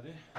hadi.